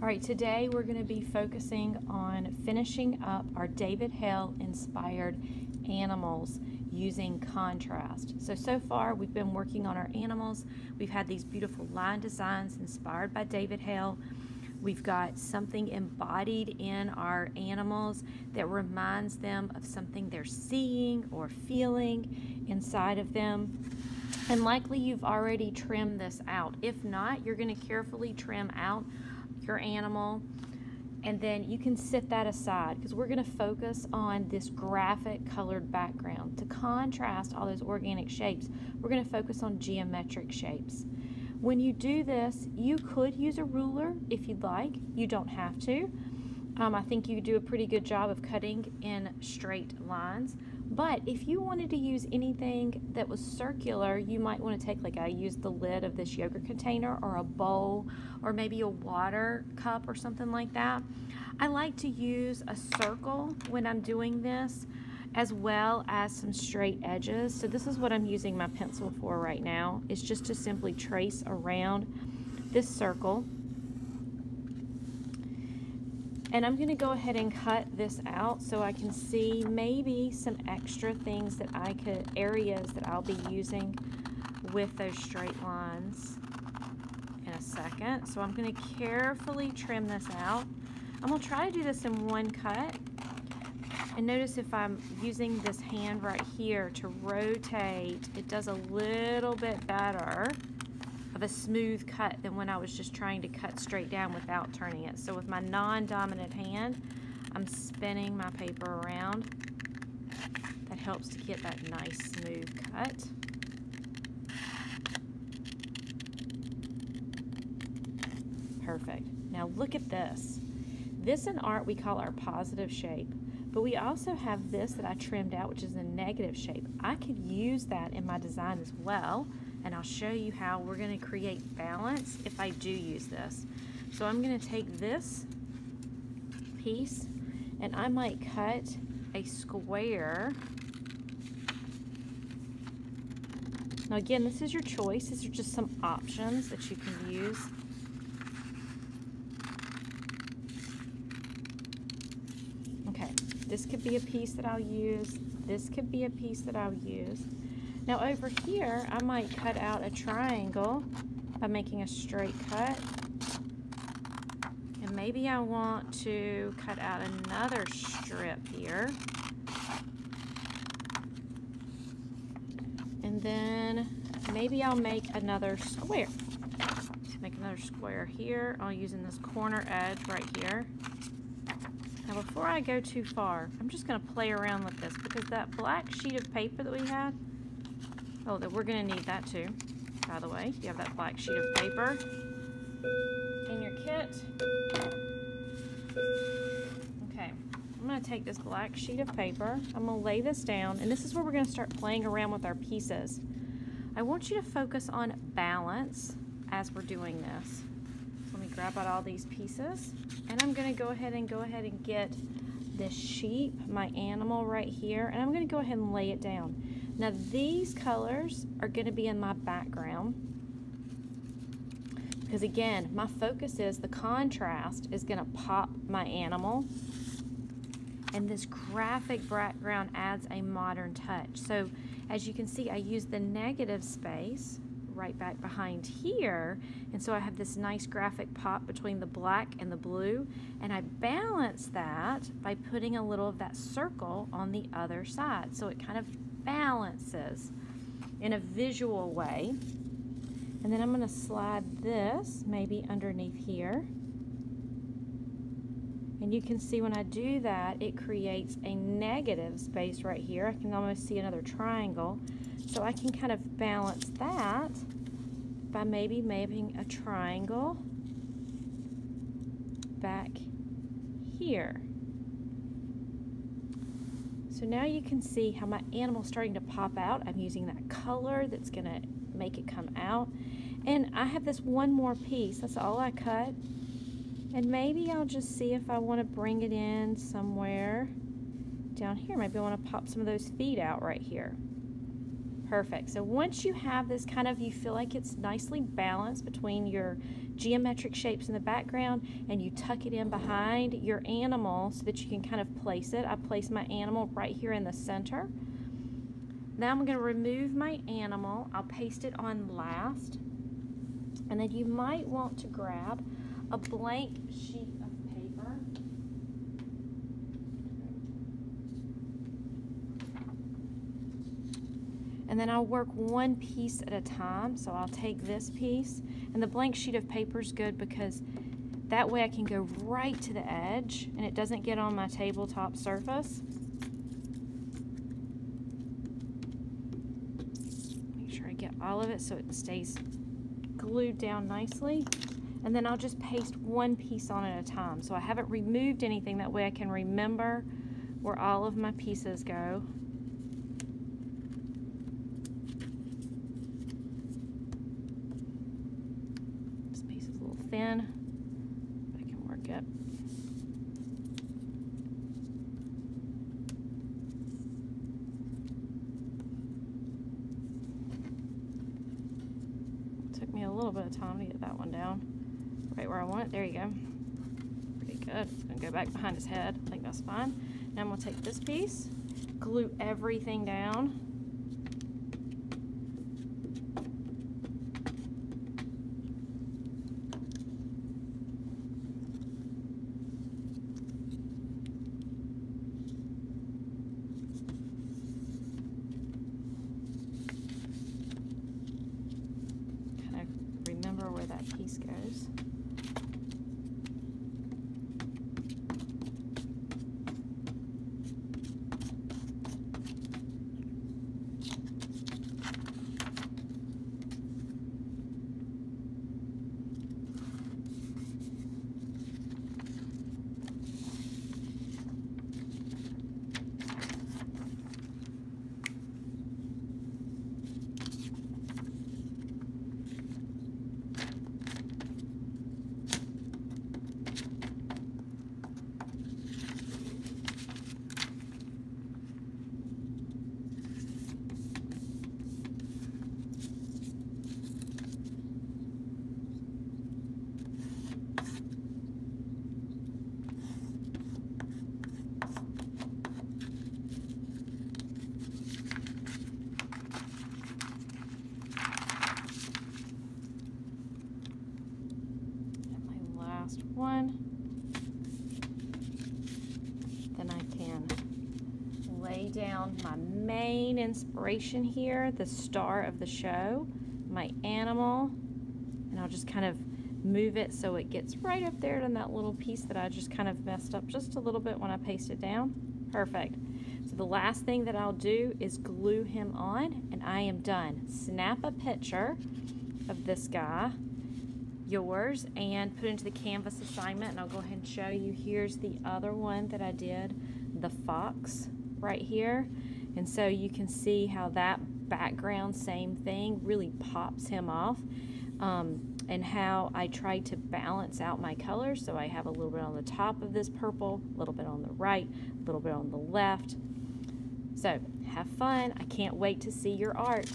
All right, today we're going to be focusing on finishing up our David Hale inspired animals using contrast. So, so far we've been working on our animals. We've had these beautiful line designs inspired by David Hale. We've got something embodied in our animals that reminds them of something they're seeing or feeling inside of them. And likely you've already trimmed this out. If not, you're going to carefully trim out animal and then you can set that aside because we're going to focus on this graphic colored background. To contrast all those organic shapes, we're going to focus on geometric shapes. When you do this, you could use a ruler if you'd like. You don't have to. Um, I think you do a pretty good job of cutting in straight lines. But if you wanted to use anything that was circular, you might want to take, like I used the lid of this yogurt container or a bowl or maybe a water cup or something like that. I like to use a circle when I'm doing this as well as some straight edges. So this is what I'm using my pencil for right now, is just to simply trace around this circle and I'm going to go ahead and cut this out so I can see maybe some extra things that I could, areas that I'll be using with those straight lines in a second. So I'm going to carefully trim this out. I'm going to try to do this in one cut. And notice if I'm using this hand right here to rotate, it does a little bit better of a smooth cut than when I was just trying to cut straight down without turning it. So with my non-dominant hand, I'm spinning my paper around. That helps to get that nice smooth cut. Perfect. Now look at this. This in art we call our positive shape, but we also have this that I trimmed out, which is a negative shape. I could use that in my design as well and I'll show you how we're going to create balance if I do use this. So I'm going to take this piece and I might cut a square. Now again, this is your choice. These are just some options that you can use. Okay, this could be a piece that I'll use. This could be a piece that I'll use. Now over here, I might cut out a triangle by making a straight cut. And maybe I want to cut out another strip here. And then maybe I'll make another square. Make another square here. I'll using this corner edge right here. Now before I go too far, I'm just going to play around with this because that black sheet of paper that we had, Oh, that we're going to need that too, by the way. You have that black sheet of paper in your kit. Okay, I'm going to take this black sheet of paper. I'm going to lay this down, and this is where we're going to start playing around with our pieces. I want you to focus on balance as we're doing this. So let me grab out all these pieces, and I'm going to go ahead and go ahead and get this sheep, my animal right here, and I'm going to go ahead and lay it down. Now these colors are going to be in my background. Because again, my focus is the contrast is going to pop my animal. And this graphic background adds a modern touch. So as you can see, I use the negative space right back behind here and so I have this nice graphic pop between the black and the blue and I balance that by putting a little of that circle on the other side so it kind of balances in a visual way. And then I'm going to slide this maybe underneath here. And you can see when I do that, it creates a negative space right here. I can almost see another triangle. So I can kind of balance that by maybe making a triangle back here. So now you can see how my animal's starting to pop out. I'm using that color that's gonna make it come out. And I have this one more piece, that's all I cut. And maybe I'll just see if I wanna bring it in somewhere down here. Maybe I wanna pop some of those feet out right here. Perfect. So once you have this kind of, you feel like it's nicely balanced between your geometric shapes in the background and you tuck it in behind your animal so that you can kind of place it. I place my animal right here in the center. Now I'm going to remove my animal. I'll paste it on last. And then you might want to grab a blank sheet of paper. And then I'll work one piece at a time. So I'll take this piece and the blank sheet of paper is good because that way I can go right to the edge and it doesn't get on my tabletop surface. Make sure I get all of it so it stays glued down nicely. And then I'll just paste one piece on at a time. So I haven't removed anything, that way I can remember where all of my pieces go. This piece is a little thin, I can work it. Took me a little bit of time to get that one down. Right where I want it. There you go. Pretty good. It's Gonna go back behind his head. I think that's fine. Now I'm gonna take this piece, glue everything down. Kind of remember where that piece goes. And my last one. Then I can lay down my main inspiration here, the star of the show, my animal, and I'll just kind of move it so it gets right up there in that little piece that I just kind of messed up just a little bit when I pasted it down. Perfect. So the last thing that I'll do is glue him on and I am done. Snap a picture of this guy yours and put into the canvas assignment and I'll go ahead and show you here's the other one that I did the fox right here and so you can see how that background same thing really pops him off um, and how I try to balance out my colors so I have a little bit on the top of this purple a little bit on the right a little bit on the left. So have fun. I can't wait to see your art